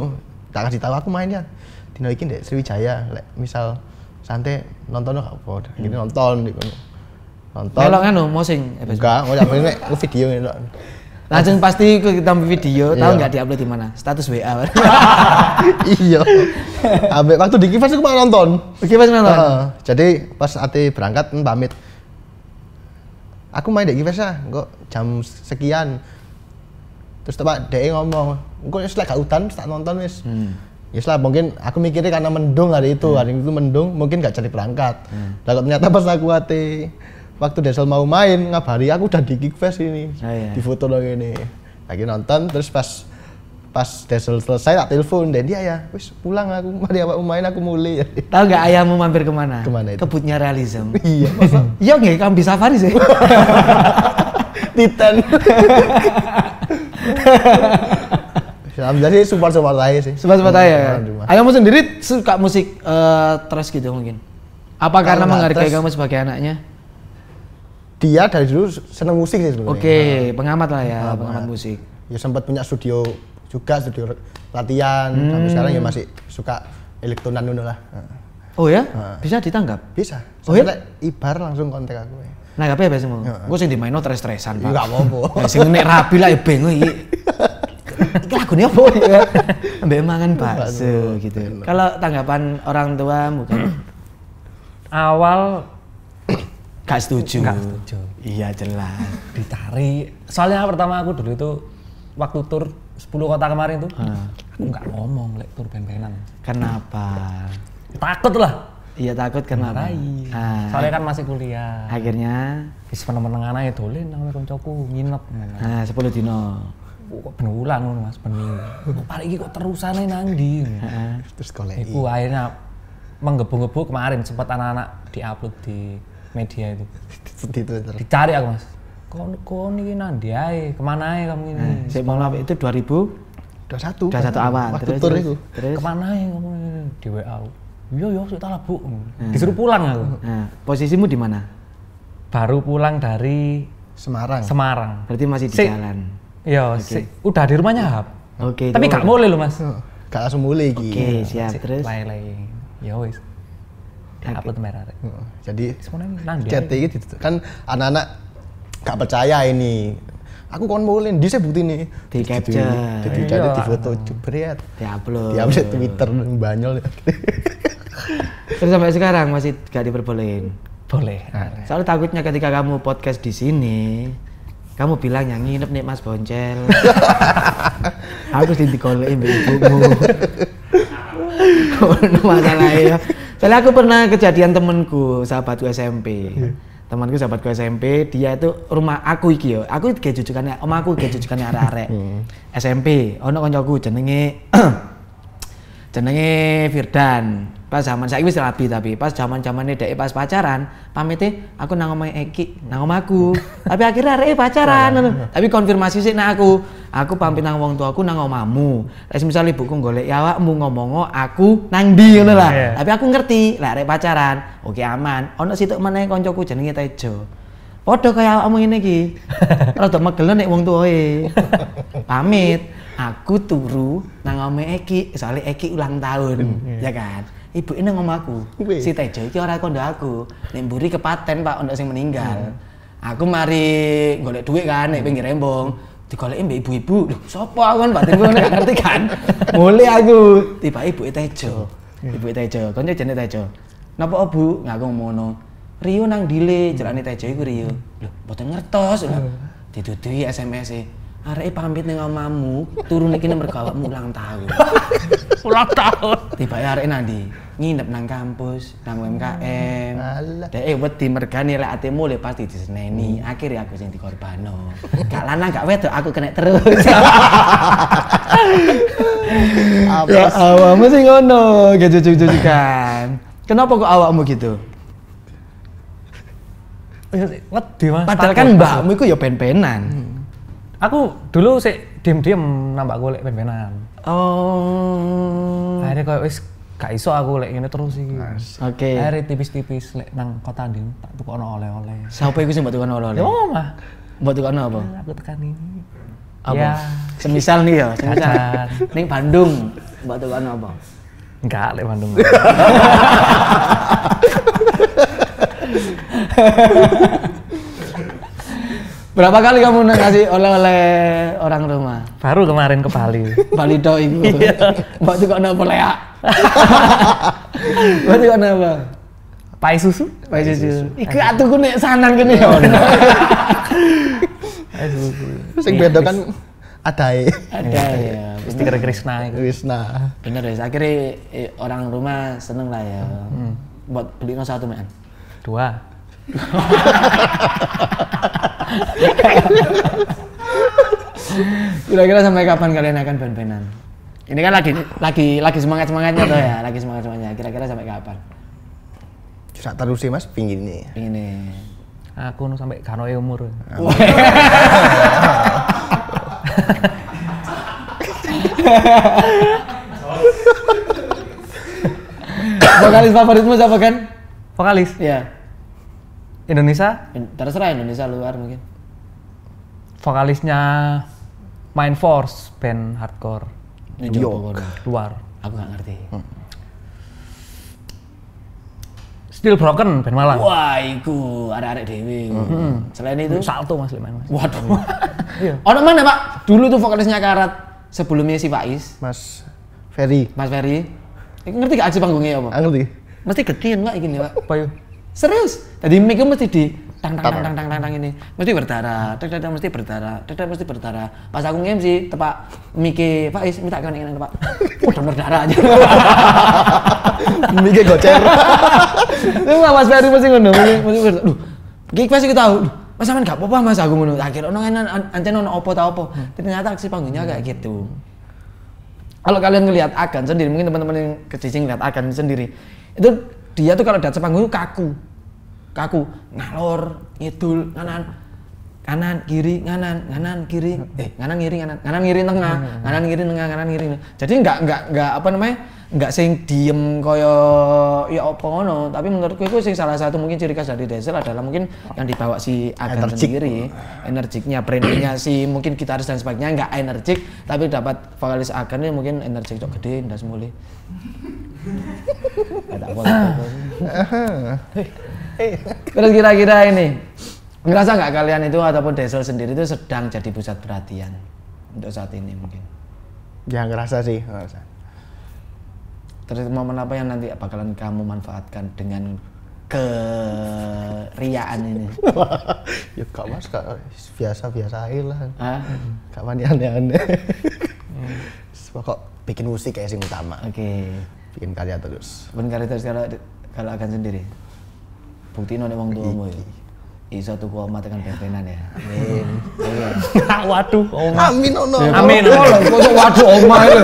S1: tak kasih tahu aku mainnya di iki dek Sriwijaya. Lek misal santai nonton gak apa. Gini nonton di kono. Nonton.
S3: melok anu mosing eh,
S1: Enggak, mau sampai nek video. Dok.
S3: langsung pasti kita video tahu
S1: Iya.
S3: nggak diupload di mana status WA
S1: iya. Ambek waktu di Kivas aku malah nonton.
S3: oke pas nonton
S1: Heeh, jadi pas ate berangkat hmm, pamit. Aku main di Kivas ah, kok jam sekian. Terus tepak DE ngomong, "Engko wis lek gak wis tak nonton wis."
S3: Hmm.
S1: Ya lah mungkin aku mikirnya karena mendung hari itu, hari itu mendung mungkin gak jadi berangkat. Lah kok ternyata pas aku ate waktu Desel mau main ngabari aku udah di Kickfest ini.
S3: Oh, iya.
S1: Di foto dong ini. Lagi nonton terus pas pas Desel selesai tak telepon dan dia ya wis pulang aku mari awakmu main aku mulai
S3: Tahu nggak ayahmu mampir ke
S1: mana? Ke mana itu?
S3: Kebutnya realism.
S1: iya masa
S3: Iya nggak kambing safari sih.
S1: Titan Alhamdulillah sih support support aja sih
S3: Sobat-sobat ya.
S1: Alhamdulillah.
S3: Ayahmu sendiri suka musik eh thrash gitu mungkin? Apa karena menghargai kamu sebagai anaknya?
S1: dia dari dulu seneng musik sih sebenarnya
S3: Oke, pengamat lah ya, pengamat musik.
S1: ya sempat punya studio juga studio latihan
S3: Hmm.
S1: sekarang ya masih suka elektronan dulu lah
S3: Oh ya? Bisa ditanggap?
S1: bisa
S3: Oh,
S1: sampai
S3: ya?
S1: ibar langsung kontak aku ya
S3: Nah, gak apa-apa semua. Gue sing dimaino stres-stresan, Pak.
S1: Enggak apa-apa.
S3: Ya, sing nek rapi lah ya bingung iki. Iki lagune apa ya? Ambek mangan bakso gitu. Kalau tanggapan orang tua bukan
S2: Awal
S3: gak setuju.
S2: Nggak setuju.
S3: Iya jelas.
S2: dicari. Soalnya pertama aku dulu itu waktu tur 10 kota kemarin tuh, aku nggak ngomong lek tur ben-benan.
S3: Kenapa?
S2: Takut lah.
S3: Iya takut kenapa?
S2: Marahi.
S3: Ah,
S2: Soalnya kan masih kuliah.
S3: akhirnya
S2: Wis meneng-meneng ae dolen nang koncoku nginep.
S3: nah 10 dino.
S2: Kok ben wulan ngono Mas, ben minggu. Kok paling iki kok terusane nang ndi?
S1: terus golek
S2: Iku akhirnya menggebu-gebu kemarin sempat anak-anak diupload di media itu.
S1: di Twitter
S2: Dicari aku Mas. kon kon iki nang ndi ae? Ke mana ae kamu ini?
S3: Saya mau lapik itu 2000
S1: 21.
S3: 21 awal.
S1: Waktu
S3: Terus,
S1: tur itu.
S3: terus.
S2: Ke mana ae kamu ini? Di WA. Iya iya sik tak Bu. Disuruh pulang aku.
S3: Nah, posisimu di mana?
S2: Baru pulang dari
S1: Semarang.
S2: Semarang.
S3: Berarti masih di
S2: Si-
S3: jalan.
S2: Iya, sik. udah di rumahnya Hap.
S3: Oke.
S2: Tapi
S3: itu-
S2: gak boleh loh Mas.
S1: Heeh. Gak langsung mulai iki.
S3: Oke, siap.
S2: Sik,
S3: Terus
S2: Lay-lay. Ya wis. Upload merah. rek.
S1: Heeh. Jadi
S2: Semuanya
S1: chat
S2: ae?
S1: iki gitu. kan anak-anak gak percaya ini. Aku kon mulai, di saya bukti nih.
S3: Di capture.
S1: Jadi
S2: Iya.
S1: jadi di foto jebret.
S3: diupload.
S1: Di update Twitter banyol.
S3: Terus sampai sekarang masih gak diperbolehin.
S2: Boleh.
S3: Soalnya takutnya ketika kamu podcast di sini, kamu bilang yang nginep nih Mas Boncel. Aku sih dikolekin mbak ibumu. Masalah ya. Soalnya aku pernah kejadian temenku, sahabatku SMP. Temanku sahabatku SMP, dia itu rumah aku iki yo. Aku kayak jujukannya, om aku kayak jujukannya arek-arek. SMP, ono koncoku jenenge jenenge Firdan. Pas zaman saya wis rabi tapi pas zaman zamannya dek pas pacaran, pamitnya aku nang omahe Eki, nang omahku. tapi akhirnya arek pacaran. ngono. tapi konfirmasi sih nang aku. Aku pamit nang wong tuaku nang omahmu. Lah misal ibuku golek ya awakmu ngomong aku nang ndi ngono lah.
S2: Iya.
S3: Tapi aku ngerti, lah arek pacaran, oke aman. Ono situ meneh koncoku jenenge Tejo. Padha kaya awakmu ngene iki. Rada megel nek wong tuae. Pamit, aku turu nang ome Eki, soalnya Eki ulang tahun, ya kan. Ibu ini ngomongku,
S1: Wih.
S3: si Tejo iki ora kondo aku. Nek mburi kepaten Pak untuk sing meninggal. Aku mari golek duit kan nek pinggir rembong. Digoleki mbek ibu-ibu. Lho, sapa aku kan batinku ngono gak ngerti kan. Mulai aku tiba ibu Tejo. Ibu Tejo, konco jenenge Tejo. Napa Bu? Ngaku ngono. Rio nang dile, jerane Tejo iku Rio. Lho, mboten ngertos. Lho. Didudui SMS e. Arek pamit ning omamu, turun iki mergo awakmu ulang tahun.
S2: Ulang tahun.
S3: Tiba arek nandi nginep nang kampus, nang UMKM.
S1: Alah.
S3: Dek wedi mergani lek atimu le pasti diseneni. Akhirnya aku sing dikorbano. Gak lanang gak wedok aku kena terus. ya awakmu sih ngono, gak jujuk-jujukan. Kenapa kok awakmu gitu?
S2: Wedi Mas.
S3: Padahal kan mbakmu iku ya ben-benan.
S2: Aku dulu sih diem-diem nambah golek ben-benan.
S3: Oh.
S2: Akhirnya kayak wis gak iso aku lek ngene terus iki.
S3: Oke.
S2: Akhirnya tipis-tipis lek nang kota ndi tak tukokno oleh-oleh.
S3: Siapa iku sing mbok tukono oleh?
S2: Ya omah.
S3: Mbok tukono apa?
S2: Aku tekan ini.
S3: Apa?
S2: Ya,
S3: Semisal nih ya, semisal ning Bandung, mbok tukono apa?
S2: enggak lek Bandung.
S3: Berapa kali kamu ngasih oleh-oleh orang rumah?
S2: Baru kemarin ke Bali.
S3: Bali do iku. Mbak tukono apa lea? Mbak tukono apa?
S2: Pai susu?
S3: Pak susu. Iku atuku nek sanan kene ya.
S2: Pai susu.
S1: Sing beda kan adae.
S3: Ada ya.
S2: Stiker Krishna itu.
S1: Wis nah.
S3: Bener ya, akhirnya eh, orang rumah seneng lah ya. Buat beli no satu men.
S2: Dua.
S3: Kira-kira sampai kapan kalian akan ben-benan? Ini kan lagi lagi lagi semangat semangatnya tuh ya, lagi semangat semangatnya. Kira-kira sampai kapan?
S1: Sak terus sih Mas pingin nih.
S3: Ini.
S2: Aku nu sampai kano umur.
S3: Vokalis favoritmu siapa kan?
S2: Vokalis
S3: Ya.
S2: Indonesia,
S3: Terserah Indonesia luar mungkin.
S2: vokalisnya Mind Force band hardcore
S3: Ini
S1: New York.
S2: luar.
S3: Aku nggak ngerti.
S2: Still Broken band Malang.
S3: Wah, iku arek-arek dewi. Selain itu,
S2: Salto Mas Mas.
S3: waduh.
S2: Iya.
S3: Ono mana Pak? Dulu tuh vokalisnya Karat sebelumnya si Faiz,
S1: Mas Ferry.
S3: Mas Ferry. Iku ngerti gak aja panggungnya apa?
S1: Ngerti?
S3: Mesti gedean Pak ini Pak.
S2: Apa yuk?
S3: Serius. Tadi mic mesti di tang tang tang tang tang tang, tang ini. Mesti berdarah, tek tek mesti berdarah, tek tek mesti berdarah. Pas aku nge-MC tepak mic Faiz minta kan ngene Pak. Udah berdarah aja.
S1: Mikir gocer.
S3: Lu Mas Ferry mesti ngono, mesti ngono. Duh, iki pasti kita tahu. Mas sampean gak apa-apa Mas aku ngono. Akhir ono ancen ono opo ta opo. Ternyata aksi panggungnya kayak gitu. Kalau kalian ngelihat Agan sendiri, mungkin teman-teman yang kecicing ngelihat Agan sendiri, itu dia tuh kalau di atas panggung kaku, kaku, ngalor, ngidul, kanan. kanan kiri nganan nganan kiri. Eh nganan kiri nganan nganan kiri tengah. Nganan kiri tengah. Nganan kiri jadi nggak nggak nggak apa namanya nggak sing diem koyo ya apa ngono. Tapi menurutku itu sing salah satu mungkin ciri khas dari Diesel adalah mungkin yang dibawa si Agan
S1: Energik.
S3: sendiri. Energiknya brandingnya si mungkin gitaris dan sebagainya nggak energik tapi dapat vokalis Agan ini mungkin energik cok gede ndas mulai ada apa Terus kira-kira ini ngerasa nggak kalian itu ataupun Diesel sendiri itu sedang jadi pusat perhatian untuk saat ini mungkin.
S1: Ya ngerasa sih, ngerasa.
S3: Terus momen apa yang nanti bakalan kamu manfaatkan dengan keriaan ini?
S1: ya gak mas, gak biasa-biasa aja lah. Gak mandi aneh-aneh. Pokok bikin musik kayak sing utama.
S3: Oke.
S1: Bikin karya terus.
S3: Ben karya terus kalau kalau akan sendiri. Bukti nih wong tuamu ya. Iso tuku omah tekan pepenan ya. Amin.
S2: Waduh, oh,
S1: Amin, oh no.
S2: Amin.
S3: Kok waduh omah itu.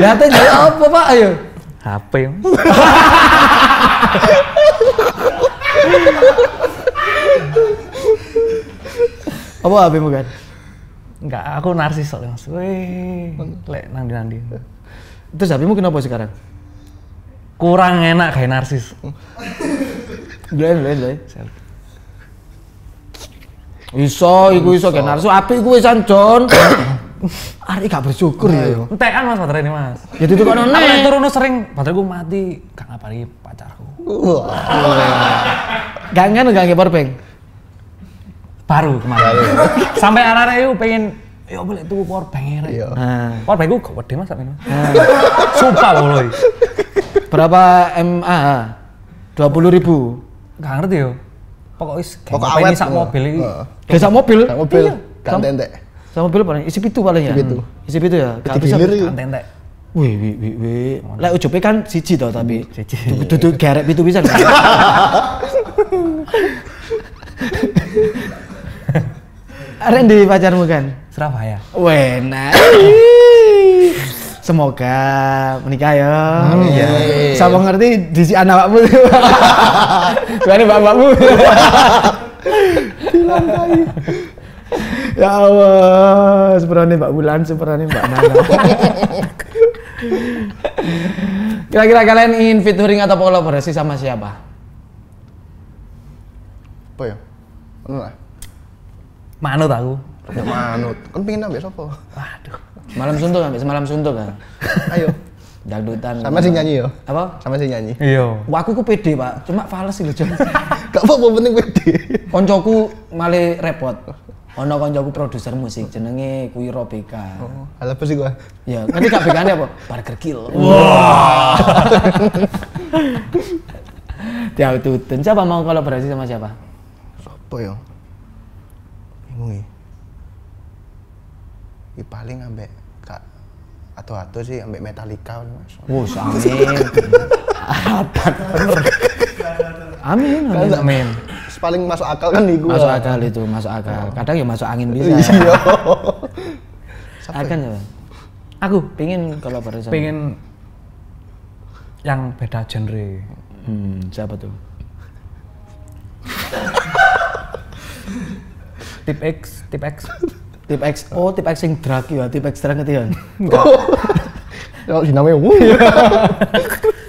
S3: Lihatnya jadi apa, Pak? Ayo.
S2: HP.
S3: Apa HP kan?
S2: Enggak, aku narsis soalnya mas. Wih, lek nandi nandi.
S3: Terus HP-mu kenapa sekarang?
S2: Kurang enak kayak narsis.
S3: Lain, lain, lain. Iso, iku iso kan narsu api iku wisan Jon. Ari gak bersyukur ya.
S2: Entekan mas baterai ini mas.
S3: Ya itu kan
S2: Aku lek
S3: aneh.
S2: turun sering baterai gue mati. Gak ngapari pacarku.
S3: Gak kan gak powerbank.
S2: Baru kemarin. Sampai itu pengen, ya boleh tuh power bank ya.
S1: Iya.
S3: Nah,
S2: Power bank gue gede mas sampai ini. Sumpah loh.
S3: berapa MAH? 20 ribu.
S2: Gak ngerti yo. Pokoknya is,
S1: Pokok awet.
S2: ini sak mobil ini.
S1: Heeh.
S3: Gak sak mobil.
S1: Sak mobil,
S3: Iya.
S1: gak tentek.
S3: Sak mobil paling isi pitu paling ya.
S1: Isi pitu.
S3: Isi pitu ya. Gak bisa.
S2: Kan tentek.
S3: Wih, wih, wih, wih. Lek ujobe kan siji toh tapi.
S2: Siji.
S3: Duduk gerek pitu bisa. Aren di pacarmu kan?
S2: Surabaya.
S3: Wena. Semoga menikah ya.
S1: Iya.
S3: Sama ngerti di si anakmu. Bukan bapakmu. ya Allah, seperane Mbak Bulan, seperane Mbak Nana. Kira-kira kalian ingin featuring atau kolaborasi sama siapa?
S1: Apa ya? Anu lah.
S2: Manut aku.
S1: Ya manut. Kan pengen nambah sapa?
S2: Waduh.
S3: Malam suntuk kan? Semalam suntuk kan?
S1: Ayo.
S3: Dangdutan.
S1: Sama sing nyanyi yo.
S3: Apa?
S1: Sama sing nyanyi.
S2: Iya.
S3: Wah, aku ku pede, Pak. Cuma fales sih lho, Jon.
S1: Gak apa-apa penting pede.
S3: koncoku malah repot. Ono koncoku produser musik jenenge kuwi Robeka.
S1: Oh, apa sih gua?
S3: Ya, nanti gak bekane apa? Burger Kill. Wah. tutun. Siapa mau kolaborasi sama siapa?
S1: Apa ya? Bingung ya. Ya paling ambek kak atau atau sih ambek Metallica mas.
S3: Wus, amin. amin, amin.
S2: Amin.
S1: Terus paling masuk akal kan nih gua.
S3: Masuk akal itu, masuk akal. Kadang ya masuk angin bisa.
S1: Iya.
S3: Akan ya.
S2: Aku
S3: Pengen kolaborasi
S2: pengen yang beda genre.
S3: Hmm, siapa tuh?
S2: Tip X, tip X.
S3: Tip X. Oh, tip X sing drag ya, tip X drag ya.
S1: Kalau di namanya wuh.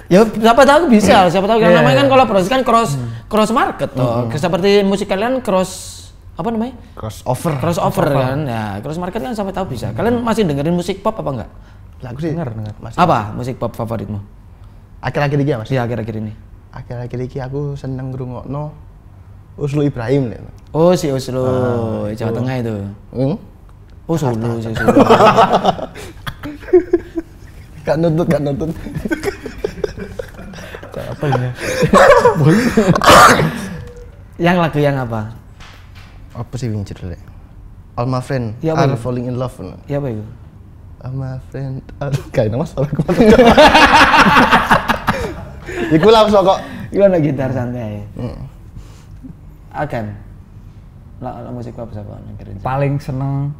S3: Ya siapa tahu bisa, siapa tahu kan namanya kan kolaborasi kan cross cross market toh. Seperti musik kalian cross apa namanya?
S1: Crossover.
S3: Crossover kan. Ya, cross market kan siapa tahu bisa. Kalian masih dengerin musik pop apa enggak?
S1: Lagu sih.
S2: Dengar, dengar.
S1: Masih.
S3: Apa musik pop favoritmu?
S1: Akhir-akhir ini ya mas.
S3: Di akhir-akhir ini.
S1: Akhir-akhir ini aku seneng ngrungokno Uslu Ibrahim nih.
S3: Oh, si Oslo, Jawa Tengah itu.
S1: Hmm?
S3: Oh, Solo, si Solo.
S1: Gak nutut, gak nutut.
S2: Apa ini?
S3: yang lagu yang apa?
S1: Apa sih yang judulnya? All my friend
S3: Ya,
S1: are falling in love.
S3: Ya apa itu?
S1: All my friend are... Gak ada masalah ke mana. Iku langsung kok.
S3: Gimana gitar santai?
S1: Hmm.
S3: Akan. Lah musik pop siapa dengerin?
S2: Paling seneng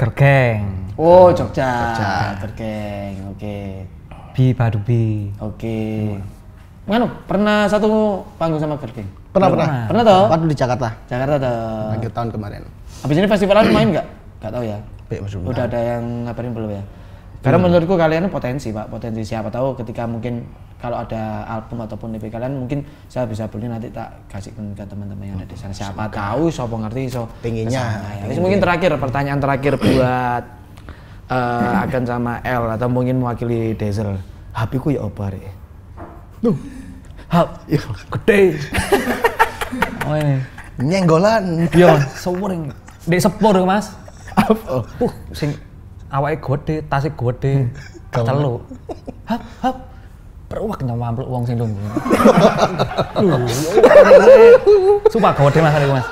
S2: Gergeng,
S3: Oh, Jogja. Bergeng. Oke.
S2: Bi Badubi.
S3: Oke. Nganu, pernah satu panggung sama Bergeng?
S1: Pernah,
S2: Belum
S1: pernah.
S3: Pernah toh?
S1: Waktu di Jakarta.
S3: Jakarta tuh.
S1: Akhir tahun kemarin.
S3: Habis ini festivalan main nggak? Nggak tahu ya.
S1: Be, maksudnya.
S3: Udah ada yang ngapain belum ya? Karena menurutku kalian potensi pak, potensi siapa tahu ketika mungkin kalau ada album ataupun EP kalian mungkin saya bisa beli nanti tak kasihkan ke teman-teman yang ada di sana. Siapa tahu, siapa ngerti, so
S1: Pinginnya.
S3: ke sana ya. Mungkin terakhir pertanyaan terakhir buat eh Agan sama L atau mungkin mewakili Diesel. HP ku ya apa rek?
S1: Duh,
S3: Hap,
S2: Gede. oh ini.
S1: nyenggolan.
S2: Iya, sewering. Dek sepur Mas.
S3: apa?
S2: Uh, sing awake gede, tasik gede. Telu. Hap, hap. Peruwak nyamampluk wong sing. Lho, Sumpah gede Mas iku, Mas.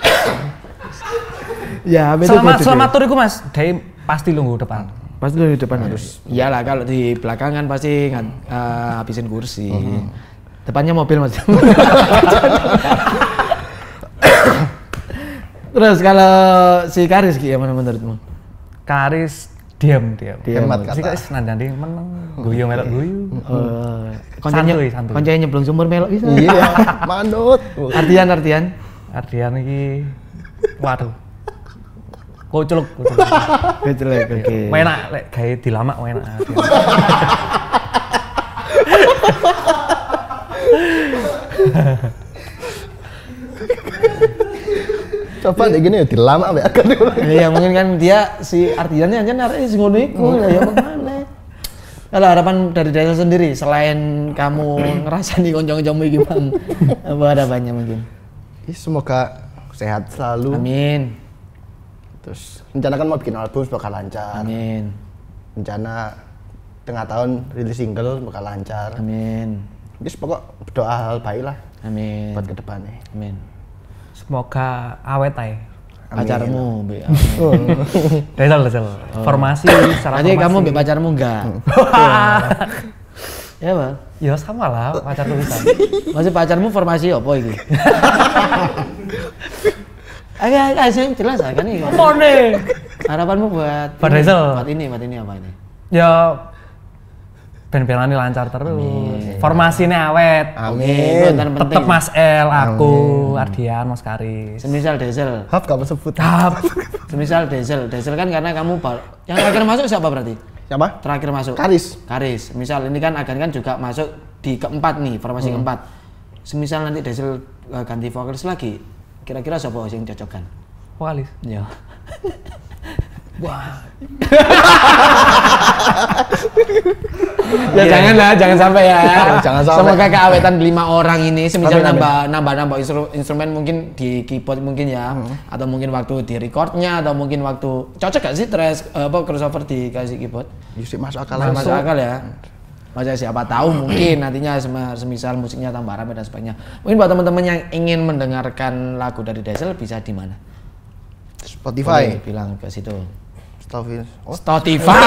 S3: Ya,
S2: Selamat selamat tur iku, Mas. Dai pasti lungguh depan.
S3: Pasti dari depan harus. Iyalah kalau di belakang kan pasti ngan, eh, habisin kursi. Depannya mobil mas. Terus kalau si Karis gimana menurutmu?
S2: Karis diam diam.
S3: Diam.
S1: Hemat
S2: Si
S1: kata.
S2: Karis nandani meneng, guyu melok guyu.
S3: Eh,
S2: Santuy, santuy.
S3: koncenya nyemplung sumur melok bisa.
S1: Iya, manut.
S3: Artian artian.
S2: Ardian iki waduh. Kuculuk.
S3: Kecelek, oke.
S2: Enak lek gawe dilamak enak. Ardian.
S1: Coba deh gini ya dilama be akan
S3: Iya mungkin kan dia si artiannya aja narik si ngono iku lah ya mana. Kalau harapan dari Daniel sendiri selain kamu ngerasani konco-koncomu iki Bang, apa harapannya mungkin?
S1: Ih, Semoga sehat selalu.
S3: Amin.
S1: Terus rencana kan mau bikin album bakal lancar.
S3: Amin.
S1: Rencana tengah tahun rilis single bakal lancar.
S3: Amin.
S1: Terus pokok berdoa hal baik lah
S3: Amin.
S1: buat ke depannya.
S3: Amin.
S2: Semoga awet ae.
S3: Pacarmu, Be.
S2: Desel, desel. Formasi secara
S3: Nanti
S2: formasi.
S3: kamu be pacarmu enggak? ya, Bang.
S2: Ya sama lah pacar tulisan.
S3: Masih pacarmu formasi apa iki? Ayo, ayo, ayo, sing jelas kan ini.
S2: Mone.
S3: Harapanmu buat
S2: Buat
S3: ini,
S2: Rizal.
S3: Buat ini, buat ini apa ini?
S2: Ya ben-benane lancar terus. Formasinya awet.
S1: Amin.
S2: Tetep
S3: penting.
S2: Mas L, aku, Ardian, Mas Karis.
S3: Semisal Diesel.
S1: Hap kamu sebut.
S2: Tap.
S3: Semisal Diesel. Diesel kan karena kamu baru- yang terakhir masuk siapa berarti?
S1: Siapa?
S3: Terakhir masuk.
S1: Karis.
S3: Karis. Misal ini kan akan kan juga masuk di keempat nih, formasi keempat. Semisal nanti Diesel eh, ganti vokalis lagi, kira-kira siapa yang cocokkan?
S2: Vokalis.
S3: Ya.
S2: Wah.
S3: ya jangan lah, jangan sampai ya.
S1: Jangan sampai.
S3: Semoga keawetan lima orang ini semisal nambah nambah nambah instru- instrumen mungkin di keyboard mungkin ya, atau mungkin waktu di recordnya atau mungkin waktu cocok gak sih tres apa crossover dikasih keyboard?
S1: Yusuf masuk akal
S3: Masuk,
S1: langsung.
S3: akal ya. Maksudnya siapa tahu mungkin nantinya sem- semisal musiknya tambah rame dan sebagainya. Mungkin buat teman-teman yang ingin mendengarkan lagu dari Diesel bisa di mana?
S1: Spotify.
S3: Boleh bilang ke situ.
S1: Spotify. Oh,
S3: Spotify.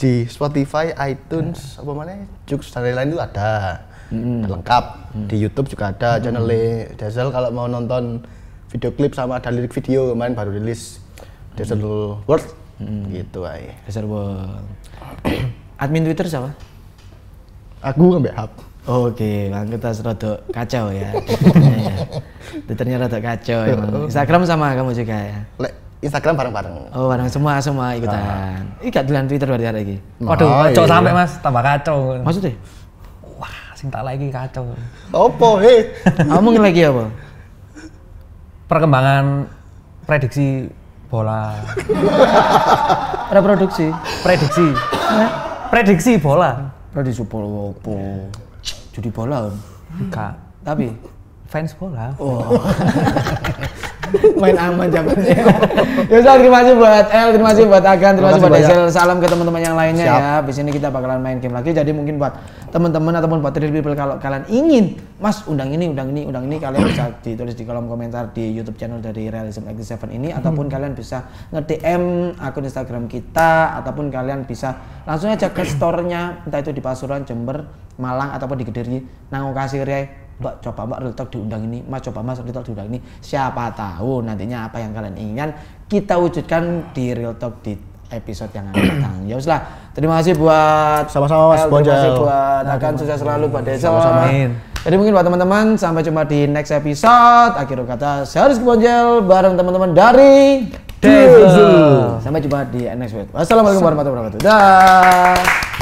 S1: di Spotify, iTunes, apa mana? Jux dan lain-lain itu ada. Ada lengkap. Di YouTube juga ada channelnya Dazzle kalau mau nonton video klip sama ada lirik video kemarin baru rilis Dazzle World gitu aja.
S3: Diesel World. Admin Twitter siapa?
S1: Aku ngambil hap.
S3: Oke, Bang kita rada kacau ya. Twitternya ya. Twitternya rada kacau emang. Instagram sama kamu juga ya.
S1: Lek Instagram bareng-bareng.
S3: Oh, barang semua semua ikutan. Ih, gak dolan Twitter berarti hari ini.
S2: Waduh,
S1: Oh,
S2: kacau
S1: iya.
S2: sampai Mas, tambah kacau.
S3: Maksudnya?
S2: Wah, sing tak lagi kacau.
S1: Opo he?
S3: Kamu lagi apa?
S2: Perkembangan prediksi bola.
S3: Reproduksi.
S2: Prediksi. Prediksi bola.
S3: Prediksi bola apa? Judi bola. Om.
S2: Enggak.
S3: Tapi
S2: Fans bola.
S3: Oh. main aman zamannya. ya udah, terima kasih buat El, terima kasih buat Agan, terima kasih buat Diesel. Salam ke teman-teman yang lainnya
S1: Siap.
S3: ya. Habis ini kita bakalan main game lagi. Jadi mungkin buat teman-teman ataupun buat real people kalau kalian ingin, Mas undang ini, undang ini, undang ini, kalian bisa ditulis di kolom komentar di YouTube channel dari Realism X7 ini. Ataupun kalian bisa nge-DM akun Instagram kita ataupun kalian bisa langsung aja ke store-nya entah itu di Pasuruan, Jember, Malang ataupun di Kediri, nang kasih Mbak coba Mbak Real Talk diundang ini, Mas coba Mas Real Talk diundang ini. Siapa tahu nantinya apa yang kalian inginkan kita wujudkan di Real Talk di episode yang akan datang. Ya wis lah. Terima kasih buat
S1: Sama-sama, Mas
S3: Terima kasih
S1: Bonjol.
S3: buat akan sukses selalu buat Desa.
S2: Sama-sama.
S3: Jadi mungkin buat teman-teman sampai jumpa di next episode. Akhir kata saya Rizky Bonjel bareng teman-teman dari
S2: Devil.
S3: Sampai jumpa di next episode. Wassalamualaikum warahmatullahi wabarakatuh. Dah.